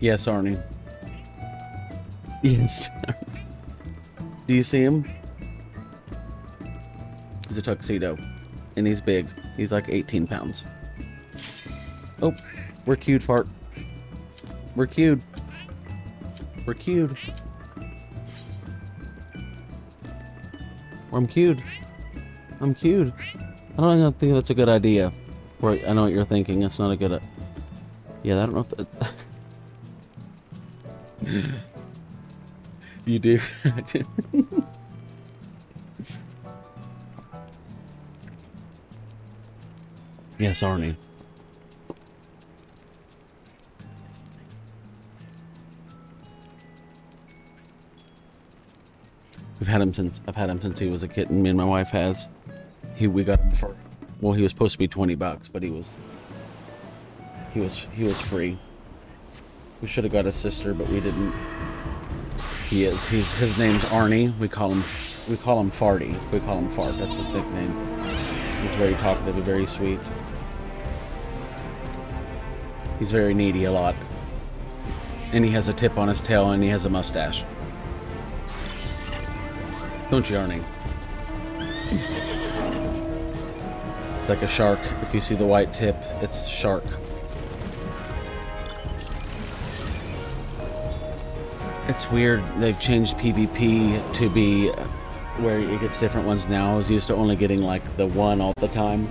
Yes, Arnie. Yes. Do you see him? He's a tuxedo. And he's big. He's like 18 pounds. Oh, we're queued, fart. We're queued. We're queued. I'm queued. I'm queued. I don't think that's a good idea. I know what you're thinking. It's not a good... Uh, yeah, I don't know if that... you do. yes, Arnie. We've had him since I've had him since he was a kitten. Me and my wife has. He we got him for well, he was supposed to be twenty bucks, but he was he was he was free. We should have got his sister, but we didn't. He is. He's his name's Arnie. We call him we call him Farty. We call him Fart. That's his nickname. He's very talkative very sweet. He's very needy a lot. And he has a tip on his tail and he has a mustache. Don't you, Arnie? It's like a shark. If you see the white tip, it's shark. It's weird. They've changed PvP to be where it gets different ones now. I was used to only getting like the one all the time.